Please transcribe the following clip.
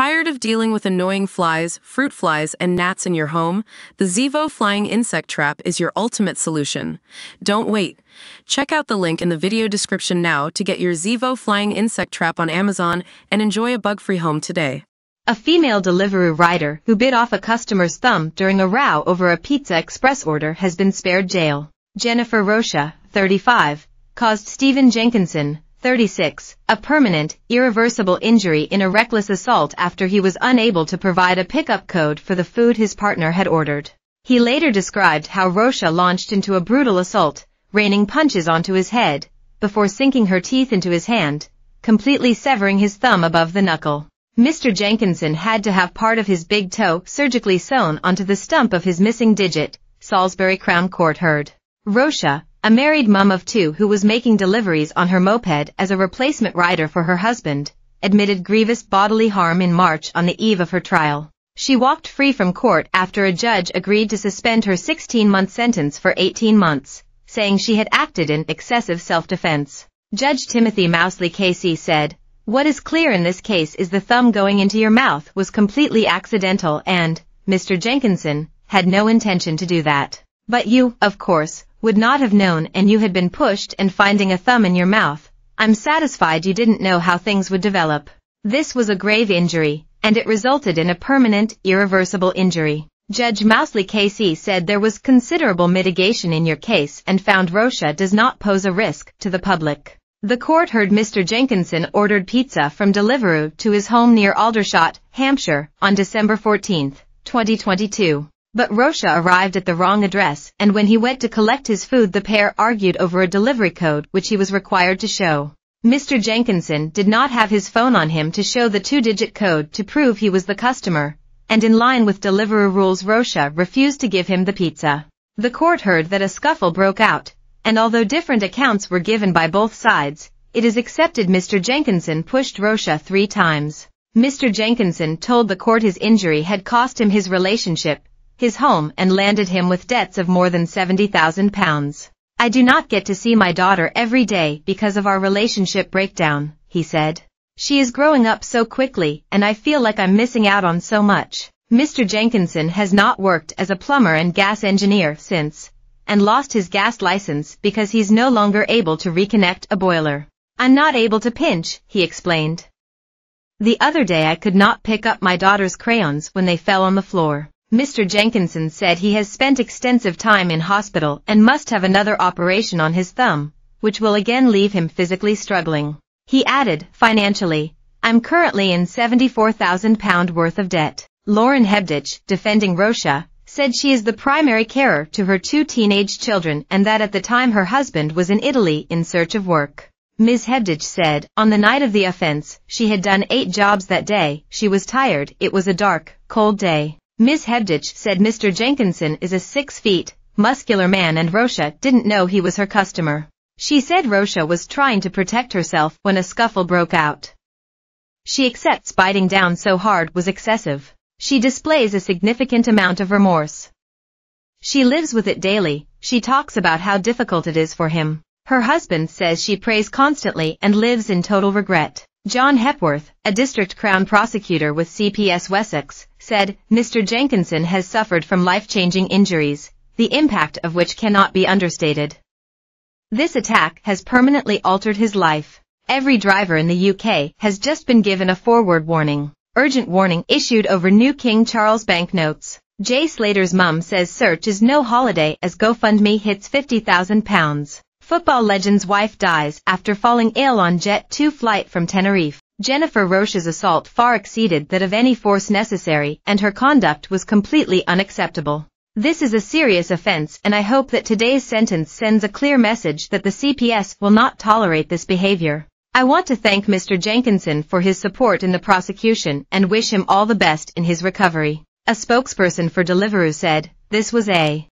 Tired of dealing with annoying flies, fruit flies, and gnats in your home? The Zevo Flying Insect Trap is your ultimate solution. Don't wait. Check out the link in the video description now to get your Zevo Flying Insect Trap on Amazon and enjoy a bug-free home today. A female Deliveroo rider who bit off a customer's thumb during a row over a Pizza Express order has been spared jail. Jennifer Rocha, 35, caused Stephen Jenkinson, 36, a permanent, irreversible injury in a reckless assault after he was unable to provide a pickup code for the food his partner had ordered. He later described how Rocha launched into a brutal assault, raining punches onto his head, before sinking her teeth into his hand, completely severing his thumb above the knuckle. Mr. Jenkinson had to have part of his big toe surgically sewn onto the stump of his missing digit, Salisbury Crown Court heard. Rocha, a married mum of two who was making deliveries on her moped as a replacement rider for her husband, admitted grievous bodily harm in March on the eve of her trial. She walked free from court after a judge agreed to suspend her 16-month sentence for 18 months, saying she had acted in excessive self-defense. Judge Timothy Mousley KC said, What is clear in this case is the thumb going into your mouth was completely accidental and, Mr. Jenkinson, had no intention to do that. But you, of course, would not have known and you had been pushed and finding a thumb in your mouth. I'm satisfied you didn't know how things would develop. This was a grave injury, and it resulted in a permanent, irreversible injury. Judge Mousley KC said there was considerable mitigation in your case and found Rocha does not pose a risk to the public. The court heard Mr. Jenkinson ordered pizza from Deliveroo to his home near Aldershot, Hampshire, on December 14, 2022. But Rocha arrived at the wrong address, and when he went to collect his food the pair argued over a delivery code which he was required to show. Mr. Jenkinson did not have his phone on him to show the two-digit code to prove he was the customer, and in line with Deliveroo rules Rocha refused to give him the pizza. The court heard that a scuffle broke out, and although different accounts were given by both sides, it is accepted Mr. Jenkinson pushed Rocha three times. Mr. Jenkinson told the court his injury had cost him his relationship, his home and landed him with debts of more than 70,000 pounds. I do not get to see my daughter every day because of our relationship breakdown, he said. She is growing up so quickly and I feel like I'm missing out on so much. Mr. Jenkinson has not worked as a plumber and gas engineer since, and lost his gas license because he's no longer able to reconnect a boiler. I'm not able to pinch, he explained. The other day I could not pick up my daughter's crayons when they fell on the floor. Mr. Jenkinson said he has spent extensive time in hospital and must have another operation on his thumb, which will again leave him physically struggling. He added, financially, I'm currently in £74,000 worth of debt. Lauren Hebditch, defending Rocha, said she is the primary carer to her two teenage children and that at the time her husband was in Italy in search of work. Ms. Hebditch said, on the night of the offense, she had done eight jobs that day, she was tired, it was a dark, cold day. Ms. Hebditch said Mr. Jenkinson is a six feet, muscular man and Rocha didn't know he was her customer. She said Rocha was trying to protect herself when a scuffle broke out. She accepts biting down so hard was excessive. She displays a significant amount of remorse. She lives with it daily, she talks about how difficult it is for him. Her husband says she prays constantly and lives in total regret. John Hepworth, a district crown prosecutor with CPS Wessex, said, Mr. Jenkinson has suffered from life-changing injuries, the impact of which cannot be understated. This attack has permanently altered his life. Every driver in the UK has just been given a forward warning. Urgent warning issued over new King Charles banknotes. Jay Slater's mum says search is no holiday as GoFundMe hits £50,000. Football legend's wife dies after falling ill on Jet 2 flight from Tenerife. Jennifer Rocha's assault far exceeded that of any force necessary and her conduct was completely unacceptable. This is a serious offense and I hope that today's sentence sends a clear message that the CPS will not tolerate this behavior. I want to thank Mr. Jenkinson for his support in the prosecution and wish him all the best in his recovery. A spokesperson for Deliveroo said, this was a